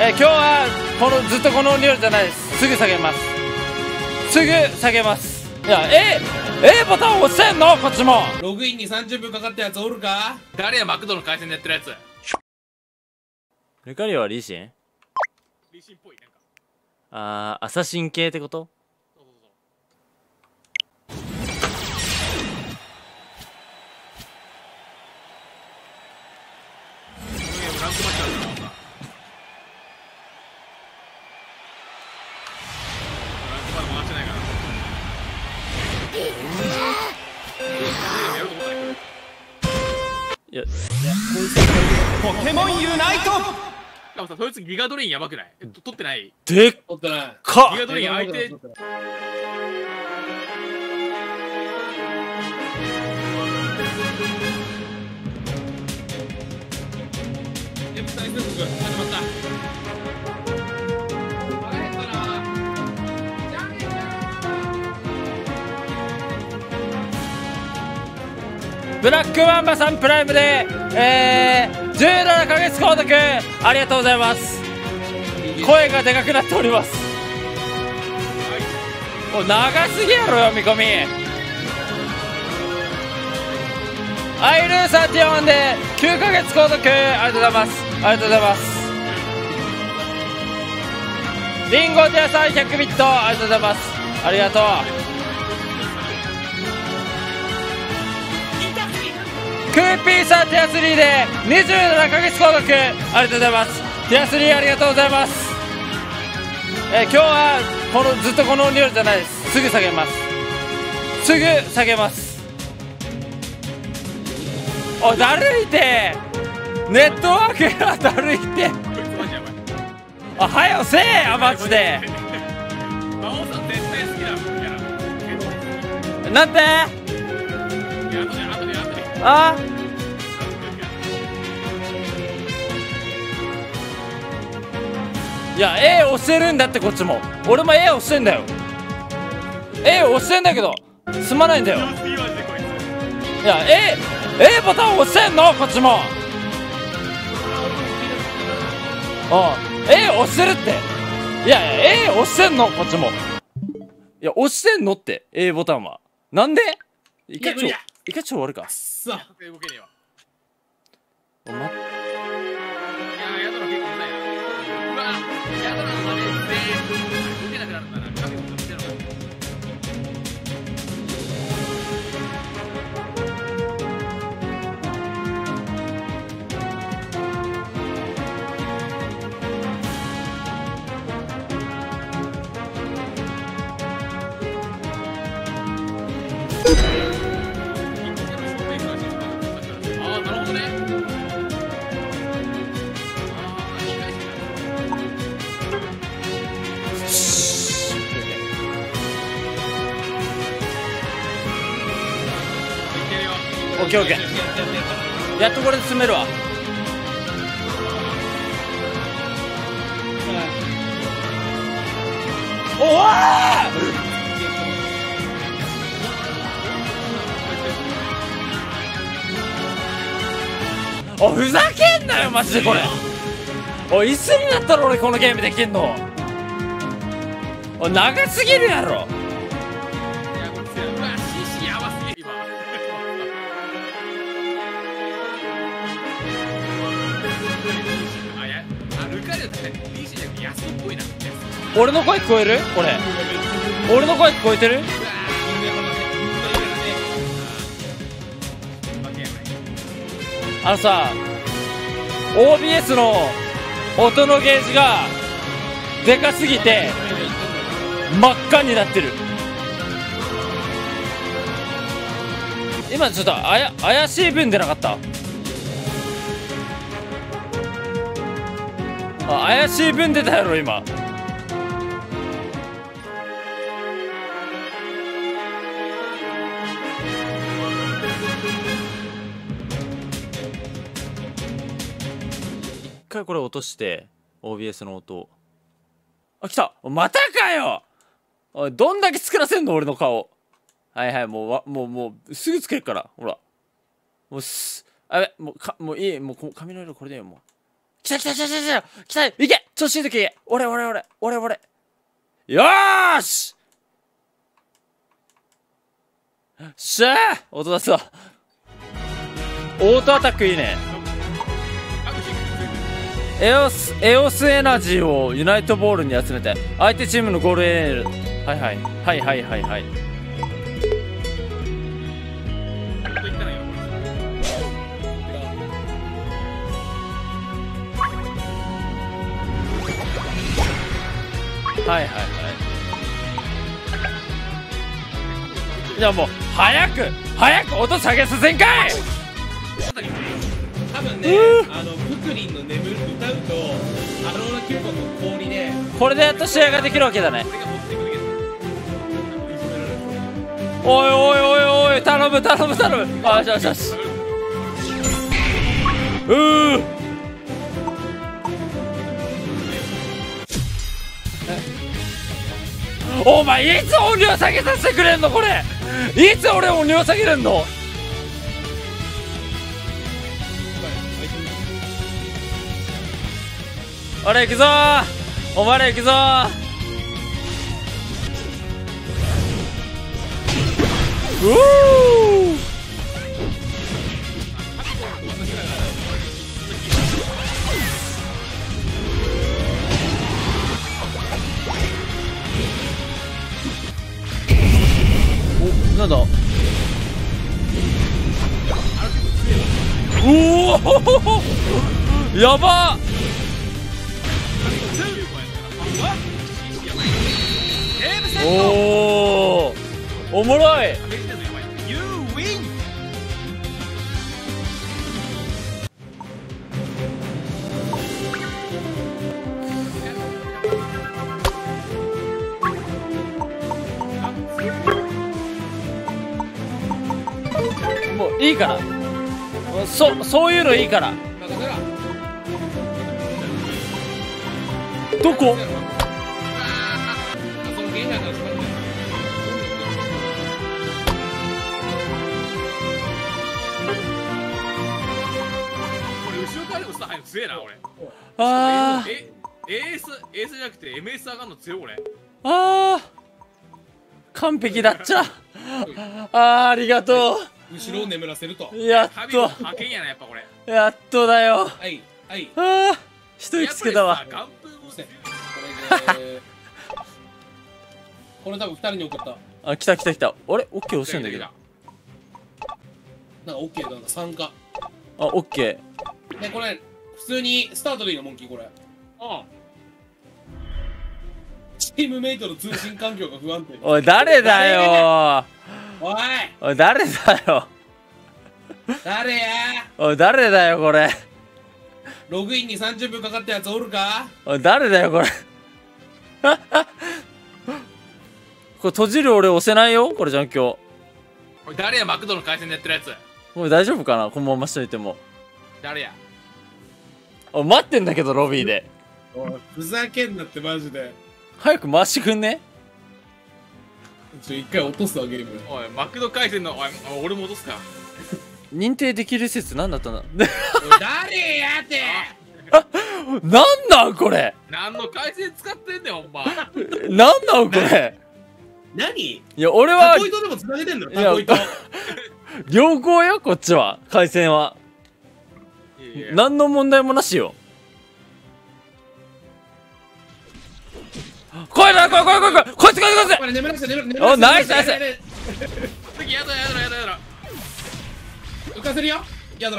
えー、今日はこのずっとこの音量じゃないです。すぐ下げます。すぐ下げます。いや A, A ボタン押せんの？こっちも。ログインに30分かかったやつおるか？誰やマクドの回線でやってるやつ？ルカリオはリシン？リシンっぽいなんか。あーアサシン系ってこと？いやポケモンユナイト！しかもさそいつギガドレインやばくない？取ってない。でっ取ってない。かギガドレイン相手ブラックマンバさんプライムでえー、17ヶ月購読ありがとうございます。声がでかくなっております。お長すぎやろ読み込み。アイルー34で9ヶ月購読ありがとうございます。ありがとうございます。リンゴティアさん100ビット。ありがとうございます。ありがとう。クーピーさんティア3で27ヶ月購読ありがとうございます。ティア3ありがとうございます。えー今日はこのずっとこの音量じゃないです。すぐ下げます。すぐ下げます。おだるいて。ネットワークがだるいて。あはよせえやマジで。魔王さん絶対好きだなんて？あ？いや A 押してるんだってこっちも。俺も A 押してんだよ。A 押してんだけどすまないんだよ。いや A, A ボタン押してんの？こっちも。うん A 押してるって。いやいや A 押してんの？こっちも。いや押してんのって？A ボタンは。なんで？一回ちょ一回ちょ終わるか。さあ。動けねえわ。おまッケーオッケやってやってやってやってー。やっとこれで進めるわ。おわおふざけんなよマジでこれ。おいいつになったら俺このゲームできんの。お長すぎるやろ。安っぽいな俺の声聞こえる？これ俺の声聞こえてる？あのさ OBS の音のゲージがでかすぎて真っ赤になってる。今ちょっとあや怪しい分出なかった？あ怪しい分出たやろ今。一回これ落として OBS の音。あ来た。またかよ。おいどんだけ作らせんの俺の顔。はいはいもうわもうもうすぐつけるからほら。もうすあべもうかもういいもう髪の色これでいいよもう。来た来た来た来た来た来たいけ調子いい時俺俺俺俺俺。よーし！しゃー音出すわ。オートアタックいいね。エオスエオスエナジーをユナイトボールに集めて相手チームのゴールエール。はいはい。はいはいはいはいはいはいはい。じゃあもう早く早く音下げさせんかい！多分ねあのブクリンの眠る歌うとアローラキューポンの氷でこれでやっと試合ができるわけだね。おいおいおいおい頼む頼む頼む。あよしよしよし。うーお前いつ音量下げさせてくれんのこれ。いつ俺音量下げるんの？俺行くぞ。お前ら行くぞ。ーうー。やば。おおおもろいい。もういいから。そそういうのいいから。どこ？強えな俺。あー。えエースエースじゃなくて MS 上がるの強い俺。あー。完璧だっちゃ。あーありがと後ろを眠らせると。うやっと。派遣やなやっぱこれ。やっとだよ。はいはい。あー一息つけたわ。やっぱりさ眼風もそしてこれでこれ多分二人に送った。あ来た来た来た。あれ？オッケー押してんだけど。あなんか OK なんか参加。オッケでこれ普通にスタートでいいのモンキーこれ。あチームメイトの通信環境が不安定。ーおい誰だよおい。おい誰だよ。誰や。おい誰だよこれ。ログインに30分かかったやつおるか。おい誰だよこれ。これ閉じる俺押せないよこれじゃん今日。これ誰やマクドの回線でやってるやつ。これ大丈夫かなこのまましといても。誰や。おい待ってんだけどロビーで。おいふざけんなってマジで。早く回してくんねちょ一回落とすわゲーム。おいマクド回線のおい俺戻すか。認定できる説何だったんだおい誰やって。なんなんこれ？何の回線使ってんねんほんまなんなんこれ？何？いや俺はタコ糸でも繋げてんのよいやタコ糸。良好よこっちは。回線は。いやいや。何の問題もなしよ来いだ来い来い来い来い。こいつこいつこいつ。おナイスナイス。次やだやだやだやだ。浮かせるよ。やだ